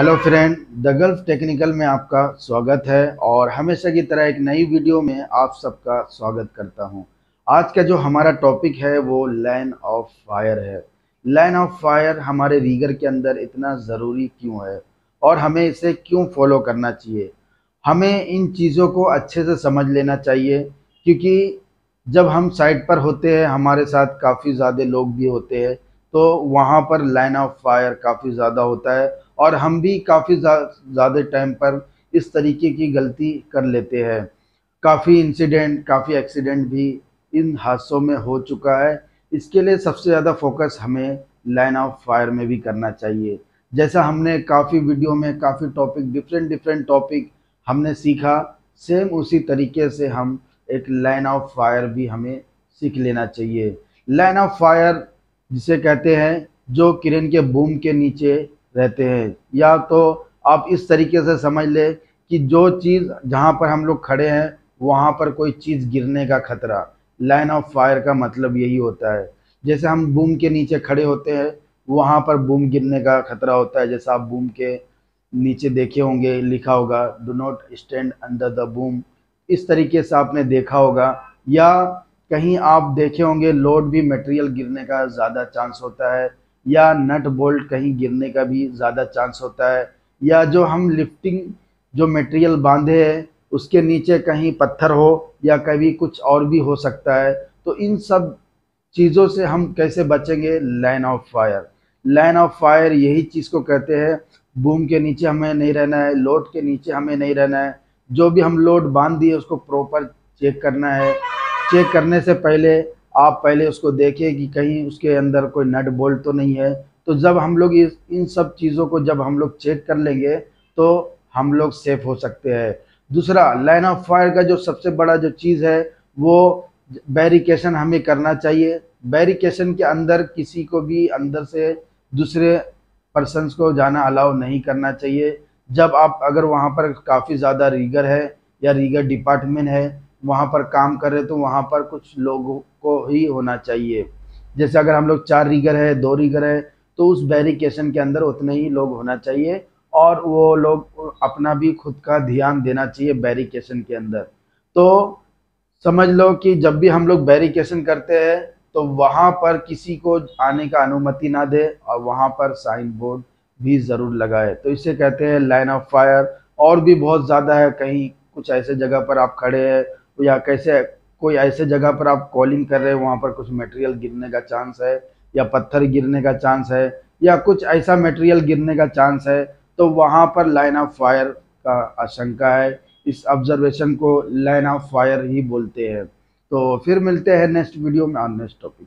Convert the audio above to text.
Hello friend the Gulf technical में आपका स्वागत है और हमेशा की तरह एक नई वीडियो में आप सबका स्वागत करता हूँ। आज का जो हमारा टॉपिक है, वो लाइन ऑफ़ फायर है। लाइन ऑफ़ फायर हमारे रीगर के अंदर इतना ज़रूरी क्यों है? और हमें इसे क्यों फॉलो करना चाहिए? हमें इन चीज़ों को अच्छे से समझ लेना चाहिए, क्योंकि जब हम साइड पर होते हैं, हमारे साथ काफ़ी ज़्यादा लोग भी होते हैं तो वहाँ पर लाइन ऑफ़ फायर काफ़ी ज़्यादा होता है। और हम भी काफ़ी ज़्यादा टाइम पर इस तरीके की गलती कर लेते हैं। काफ़ी इंसिडेंट काफ़ी एक्सीडेंट भी इन हादसों में हो चुका है। इसके लिए सबसे ज़्यादा फोकस हमें लाइन ऑफ़ फायर में भी करना चाहिए। जैसा हमने काफ़ी वीडियो में काफ़ी टॉपिक डिफरेंट डिफरेंट टॉपिक हमने सीखा सेम उसी तरीके से हम एक लाइन ऑफ़ फायर भी हमें सीख लेना चाहिए। लाइन ऑफ़ फायर जिसे कहते हैं, जो किरण के बूम के नीचे रहते हैं। या तो आप इस तरीके से समझ ले कि जो चीज़ जहाँ पर हम लोग खड़े हैं, वहाँ पर कोई चीज़ गिरने का खतरा। लाइन ऑफ़ फायर का मतलब यही होता है। जैसे हम बूम के नीचे खड़े होते हैं, वहाँ पर बूम गिरने का खतरा होता है। जैसे आप बूम के नीचे देखे होंगे, लिखा होगा do not stand under the boom इस तरीके से आपने देखा होगा। या कहीं आप देखे होंगे लोड भी मटेरियल गिरने का ज़्यादा चांस होता है। या नट बोल्ट कहीं गिरने का भी ज़्यादा चांस होता है, या जो हम लिफ्टिंग जो मटेरियल बांधे हैं, उसके नीचे कहीं पत्थर हो या कभी कुछ और भी हो सकता है तो इन सब चीज़ों से हम कैसे बचेंगे? Line of fire line of fire यही चीज़ को कहते हैं बूम के नीचे हमें नहीं रहना है लोड के नीचे हमें नहीं रहना है, जो भी हम लोड बाँध दिए उसको प्रॉपर चेक करना है। चेक करने से पहले आप पहले उसको देखें कि कहीं उसके अंदर कोई नट बोल्ट तो नहीं है। तो जब हम लोग इस, इन सब चीज़ों को जब हम लोग चेक कर लेंगे तो हम लोग सेफ़ हो सकते हैं। दूसरा, लाइन ऑफ़ फायर का जो सबसे बड़ा जो चीज़ है, वो बैरिकेशन हमें करना चाहिए। बैरिकेशन के अंदर किसी को भी अंदर से दूसरे पर्सनस को जाना अलाउ नहीं करना चाहिए। जब आप, अगर वहाँ पर काफ़ी ज़्यादा रीगर है या रीगर डिपार्टमेंट है वहाँ पर काम कर रहे तो वहाँ पर कुछ लोगों को ही होना चाहिए। जैसे अगर हम लोग चार रीगर है, दो रीगर है तो उस बैरिकेशन के अंदर उतने ही लोग होना चाहिए और वो लोग अपना भी खुद का ध्यान देना चाहिए बैरिकेशन के अंदर। तो समझ लो कि जब भी हम लोग बैरिकेशन करते हैं तो वहाँ पर किसी को आने का अनुमति ना दे और वहाँ पर साइन बोर्ड भी ज़रूर लगाए। तो इसे कहते हैं लाइन ऑफ़ फायर। और भी बहुत ज़्यादा है, कहीं कुछ ऐसे जगह पर आप खड़े हैं या कैसे, कोई ऐसे जगह पर आप कॉलिंग कर रहे हैं, वहाँ पर कुछ मटेरियल गिरने का चांस है, या पत्थर गिरने का चांस है, या कुछ ऐसा मटेरियल गिरने का चांस है तो वहाँ पर लाइन ऑफ़ फायर का आशंका है। इस ऑब्जर्वेशन को लाइन ऑफ़ फायर ही बोलते हैं। तो फिर मिलते हैं नेक्स्ट वीडियो में और नेक्स्ट टॉपिक